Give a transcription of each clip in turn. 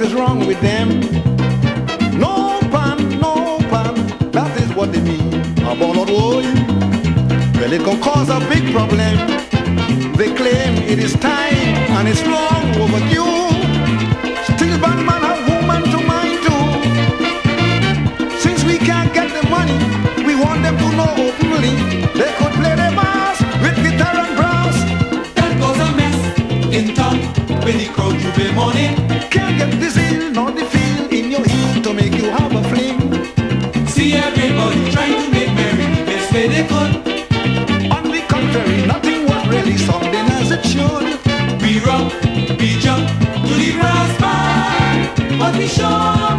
what is wrong with them. No pan, no pan, that is what they mean. A ball of wood. Well, it can cause a big problem. They claim it is time and it's long overdue. Still, bad man have woman to mind too. Since we can't get the money, we want them to know openly. They could should. We rock, we jump to the brass band, but we sure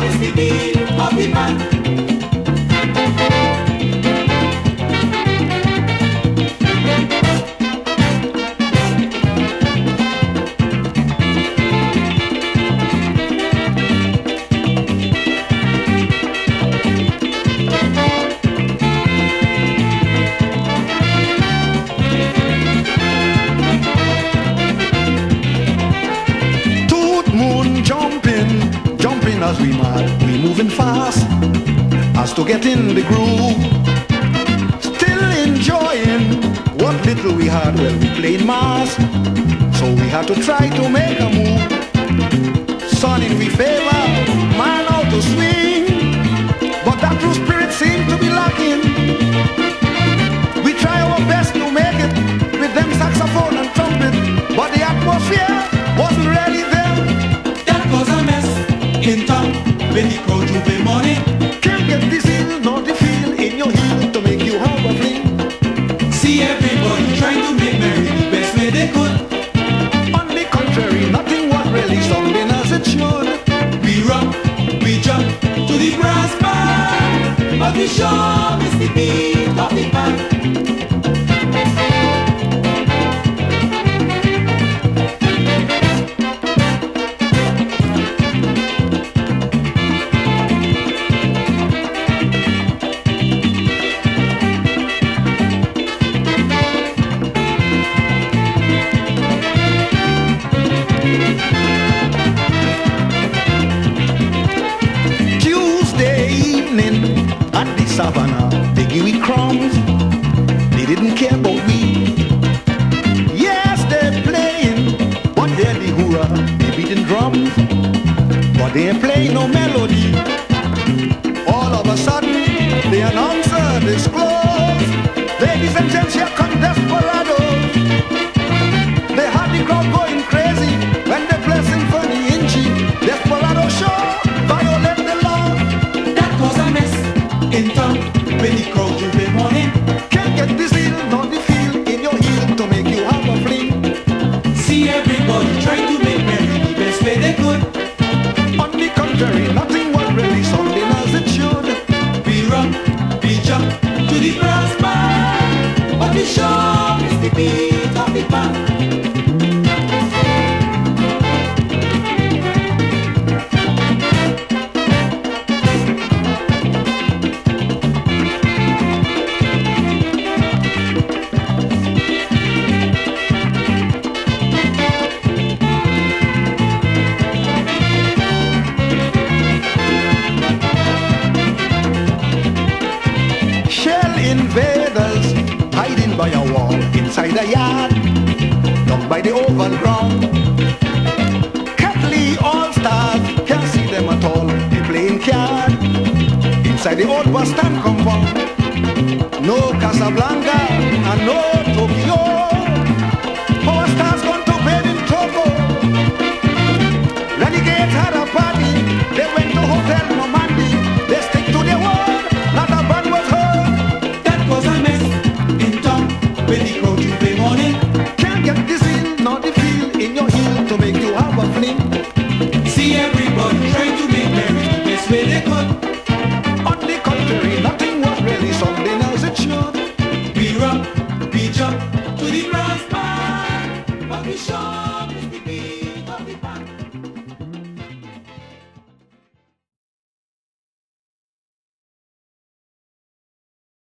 as we mad, we moving fast, as to get in the groove. Still enjoying what little we had, well we played mas, so we had to try to make a move. Sun in we favor, man out to swing, band, but we sure miss the beat of the band. Savannah, they give crumbs. They didn't care about we. Yes, they're playing, but they're the hoorah. They're beating drums, but they ain't playing no melody. All of a sudden, the announcer disclosed, to invaders hiding by a wall inside a yard, down by the oval ground. Catelli All Stars can't see them at all. They play playing card inside the old bus stand compound. No Casablanca and no Tokyo. We